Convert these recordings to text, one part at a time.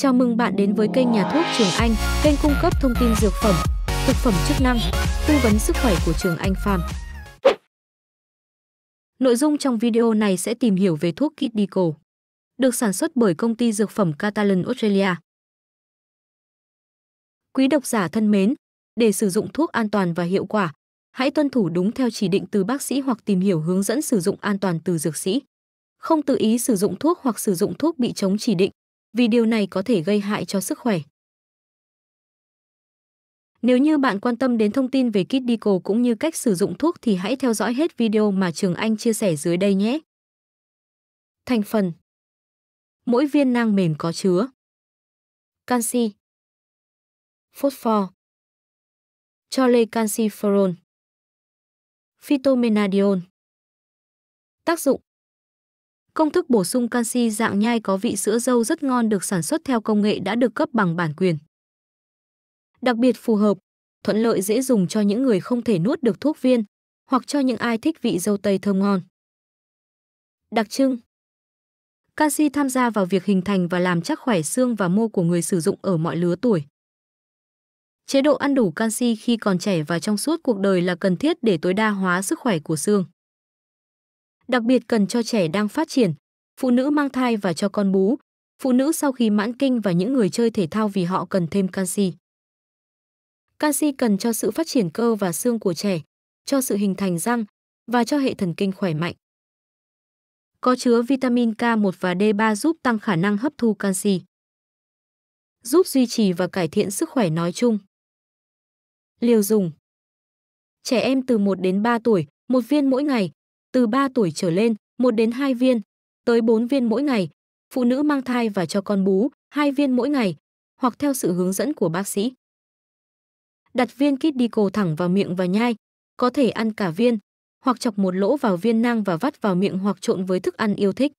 Chào mừng bạn đến với kênh Nhà thuốc Trường Anh, kênh cung cấp thông tin dược phẩm, thực phẩm chức năng, tư vấn sức khỏe của Trường Anh Farm. Nội dung trong video này sẽ tìm hiểu về thuốc Kidico, được sản xuất bởi công ty dược phẩm Catalan Australia. Quý độc giả thân mến, để sử dụng thuốc an toàn và hiệu quả, hãy tuân thủ đúng theo chỉ định từ bác sĩ hoặc tìm hiểu hướng dẫn sử dụng an toàn từ dược sĩ. Không tự ý sử dụng thuốc hoặc sử dụng thuốc bị chống chỉ định, vì điều này có thể gây hại cho sức khỏe. Nếu như bạn quan tâm đến thông tin về Kidico cũng như cách sử dụng thuốc thì hãy theo dõi hết video mà Trường Anh chia sẻ dưới đây nhé. Thành phần Mỗi viên nang mềm có chứa Canxi, Phosphor, Cholecalciferol Phytomenadiol Tác dụng Công thức bổ sung canxi dạng nhai có vị sữa dâu rất ngon được sản xuất theo công nghệ đã được cấp bằng bản quyền. Đặc biệt phù hợp, thuận lợi dễ dùng cho những người không thể nuốt được thuốc viên hoặc cho những ai thích vị dâu tây thơm ngon. Đặc trưng Canxi tham gia vào việc hình thành và làm chắc khỏe xương và mô của người sử dụng ở mọi lứa tuổi. Chế độ ăn đủ canxi khi còn trẻ và trong suốt cuộc đời là cần thiết để tối đa hóa sức khỏe của xương đặc biệt cần cho trẻ đang phát triển, phụ nữ mang thai và cho con bú, phụ nữ sau khi mãn kinh và những người chơi thể thao vì họ cần thêm canxi. Canxi cần cho sự phát triển cơ và xương của trẻ, cho sự hình thành răng và cho hệ thần kinh khỏe mạnh. Có chứa vitamin K1 và D3 giúp tăng khả năng hấp thu canxi. Giúp duy trì và cải thiện sức khỏe nói chung. Liều dùng Trẻ em từ 1 đến 3 tuổi, một viên mỗi ngày, từ 3 tuổi trở lên, 1 đến 2 viên, tới 4 viên mỗi ngày, phụ nữ mang thai và cho con bú, 2 viên mỗi ngày, hoặc theo sự hướng dẫn của bác sĩ. Đặt viên Kiddico thẳng vào miệng và nhai, có thể ăn cả viên, hoặc chọc một lỗ vào viên nang và vắt vào miệng hoặc trộn với thức ăn yêu thích.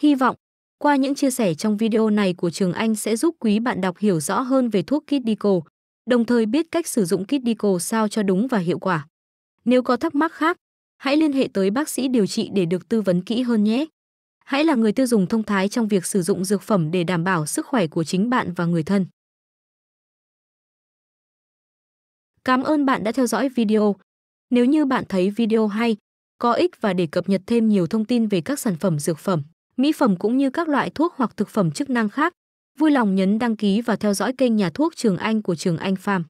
Hy vọng, qua những chia sẻ trong video này của Trường Anh sẽ giúp quý bạn đọc hiểu rõ hơn về thuốc Kidico đồng thời biết cách sử dụng Kiddico sao cho đúng và hiệu quả. Nếu có thắc mắc khác, hãy liên hệ tới bác sĩ điều trị để được tư vấn kỹ hơn nhé. Hãy là người tiêu dùng thông thái trong việc sử dụng dược phẩm để đảm bảo sức khỏe của chính bạn và người thân. Cảm ơn bạn đã theo dõi video. Nếu như bạn thấy video hay, có ích và để cập nhật thêm nhiều thông tin về các sản phẩm dược phẩm, mỹ phẩm cũng như các loại thuốc hoặc thực phẩm chức năng khác, vui lòng nhấn đăng ký và theo dõi kênh nhà thuốc Trường Anh của Trường Anh Farm.